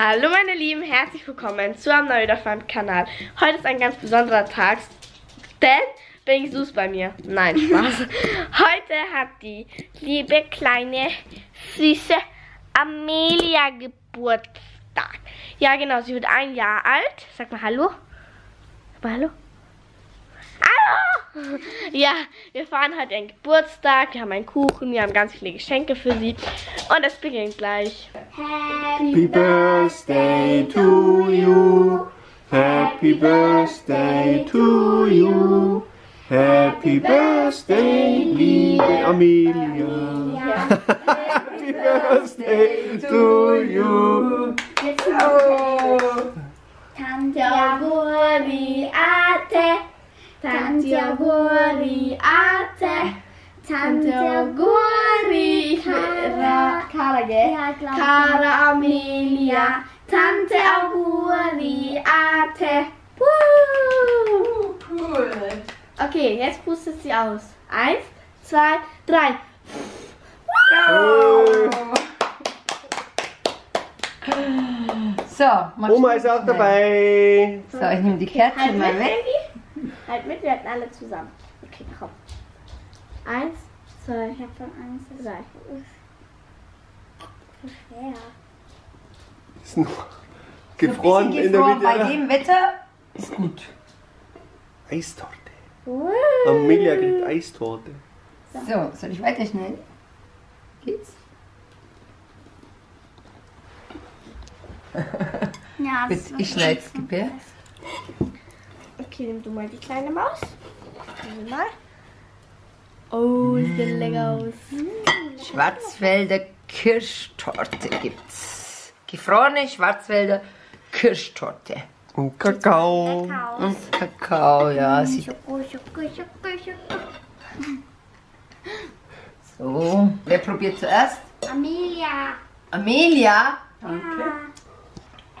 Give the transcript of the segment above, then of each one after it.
Hallo meine Lieben, herzlich willkommen zu einem neuen Kanal. Heute ist ein ganz besonderer Tag, denn bin ich Sus bei mir. Nein, Spaß. Heute hat die liebe kleine süße Amelia Geburtstag. Ja genau, sie wird ein Jahr alt. Sag mal Hallo. Sag mal Hallo. Hallo! Ja, wir fahren heute einen Geburtstag, wir haben einen Kuchen, wir haben ganz viele Geschenke für sie und es beginnt gleich. Happy birthday to you. Happy birthday to you. Happy birthday, liebe Amelia. Happy birthday to you. Tanti auguri a te, tanti auguri a te, tanti auguri cara, cara, gell? cara Amelia, tanti auguri a te. Woo! Cool. Okay, jetzt pustet sie aus. Eins, zwei, drei. So, machst Oma ist auch dabei. So, ich nehme die Kerze mal weg. Halt mit, wir halten alle zusammen. Okay, komm. Eins, zwei, Ich hab schon Angst, drei. ist schwer. Ist noch So gefroren bisschen in der. Mitte. Bei dem Wetter ist gut. Eistorte. Woo. Amelia kriegt Eistorte. So, soll ich weiterschneiden? Geht's? Ja, ich schneide es, gib her. Okay, nimm du mal die kleine Maus. Nimm mal. Oh, sieht lecker aus. Schwarzwälder Kirschtorte gibt's. Gefrorene Schwarzwälder Kirschtorte. Und Kakao. Und Kakao, ja. Schoko, Schoko, Schoko, Schoko. so. Wer probiert zuerst? Amelia. Amelia. Danke.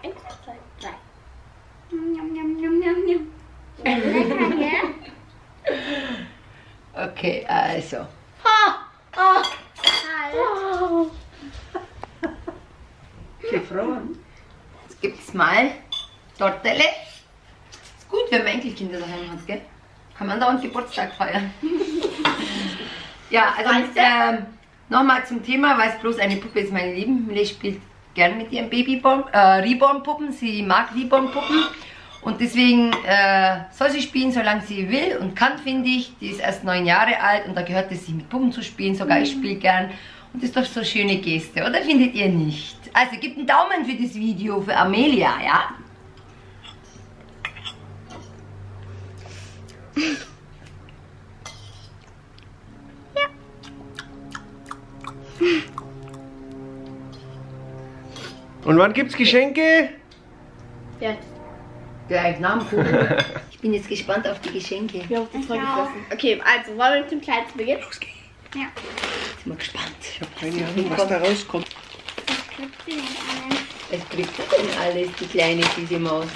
Eins, zwei, drei. Njam, njam, njam, njam, njam. Okay, also. Halt. Oh. Gefroren. Jetzt gibt's mal Tortelle. Ist gut, wenn man Enkelkinder daheim hat, gell? Kann man dauernd Geburtstag feiern. ja, also ähm, nochmal zum Thema, weil es bloß eine Puppe ist, meine Lieben. Millie spielt gern mit ihren Babyborn, äh, Reborn-Puppen. Sie mag Reborn-Puppen. Und deswegen äh, soll sie spielen, solange sie will und kann, finde ich. Die ist erst neun Jahre alt und da gehört es sich mit Puppen zu spielen. Sogar ich spiele gern. Und das ist doch so eine schöne Geste, oder findet ihr nicht? Also gebt einen Daumen für das Video für Amelia, ja? Und wann gibt's Geschenke? Jetzt. Dem Kuchen. Ich bin jetzt gespannt auf die Geschenke. Voll Ich auch. gefressen. Okay, also wollen wir mit dem kleinsten beginnen? Ja. Sind wir gespannt. Ich habe keine Ahnung, was da rauskommt. Was kriegst du denn alles? Was kriegt sie denn alles, die kleine süße Maus?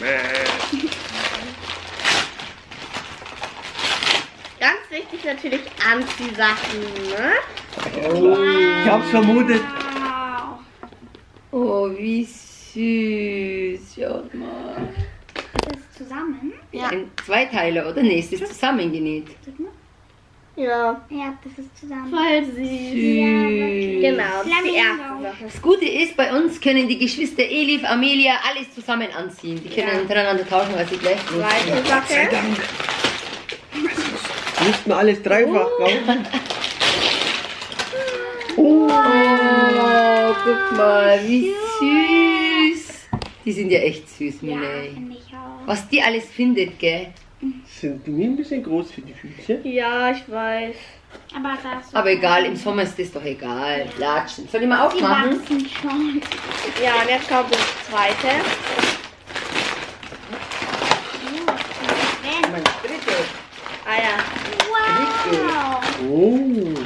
Ganz wichtig natürlich Anziehsachen, ne? Ich hab's vermutet. Wie süß. Schaut mal. Das ist zusammen? Ja. Ein Zweiteiler, oder? Nee, es ist zusammengenäht. Ja. Ja, das ist zusammen. Voll süß. Süß. Genau, das ist die erste. Sache. Das Gute ist, bei uns können die Geschwister Elif, Amelia alles zusammen anziehen. Die können Ja. untereinander tauschen, weil sie gleich groß Zweite sind. Sache. Müssten wir alles dreifach kaufen. Oh, guck mal, wie süß. Die sind ja echt süß, Ja, ich auch. Was die alles findet, gell? Sind die ein bisschen groß für die Füße? Ja, ich weiß. Aber das Aber egal, im Sommer ist das doch egal. Latschen. Soll ich mal Die aufmachen? wachsen schon. Ja, und jetzt kommt das zweite. Mein drittes. Ah ja. Wow. Oh. Und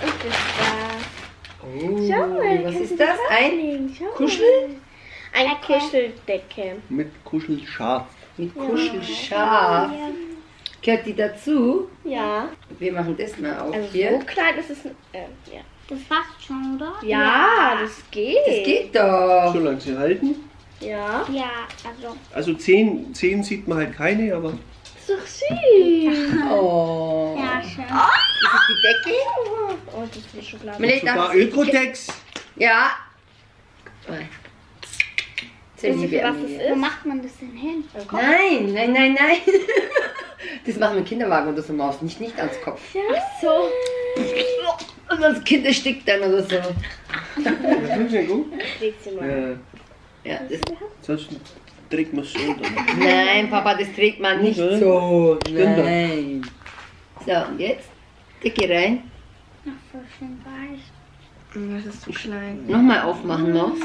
das da. Was ist das? Ein Kuschel? Eine Kuscheldecke. Mit Kuschelschaf. mit Kuschelschaf. Gehört die dazu? Ja. Wir machen das mal auf Also hier. so klein ist es. Äh, ja. Das passt schon, oder? Ja, das geht. Das geht doch. Solange sie halten. Ja. Ja, also. Also zehn, zehn sieht man halt keine, aber Ist doch süß. Oh. Ja, schön. Das ist die Decke. Oh, das ist die Schokolade. Melanie, sogar darf ich- Ökotex. Ja. Wisst ihr, was es Amelie. Wo ist? macht man das denn hin? Nein, nein, nein, nein. Das machen wir im Kinderwagen oder so Maus, nicht, nicht ans Kopf. Ach so. Und das Kind erstickt dann oder so. Das ist ja gut. Leg sie mal. Ja, Ja, das, sonst trägt man es so. Nein, Papa, das trägt man nicht Okay. so. Nein. So, und jetzt? Decke rein. Ach, voll schön weiß. Das ist zu klein. Nochmal aufmachen, Maus.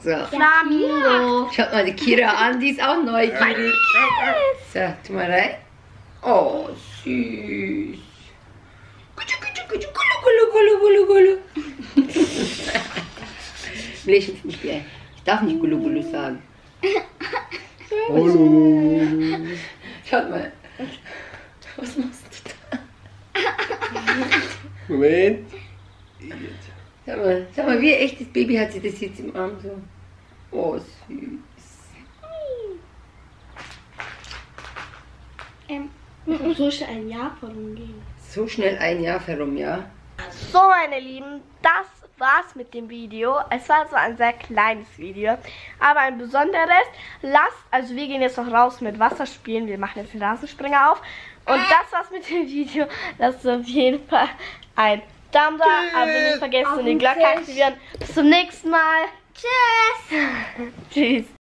So. Flamingo. Schaut mal die Kira an, die ist auch neugierig. So, tu mal rein. Oh, süß. Kutschu, kutschu, kutschu, gulu, gulu, gulu, gulu, gulu. Nee, ich nicht geil. Ich darf nicht gulu, gulu sagen. Hallo. Schaut mal. Was machst? Moment. Schau mal, schau mal, wie ein echtes Baby hat sie das jetzt im Arm so. Oh, süß. Ähm, So schnell ein Jahr vergehen. So schnell ein Jahr herum, ja? So, meine Lieben, das war's mit dem Video. Es war so ein sehr kleines Video, aber ein besonderes. Lasst, also wir gehen jetzt noch raus mit Wasser spielen. Wir machen jetzt den Rasenspringer auf. Und das war's mit dem Video. Lasst auf jeden Fall ein Daumen da, aber nicht vergessen, die Glocke aktivieren. Bis zum nächsten Mal. Tschüss. Tschüss.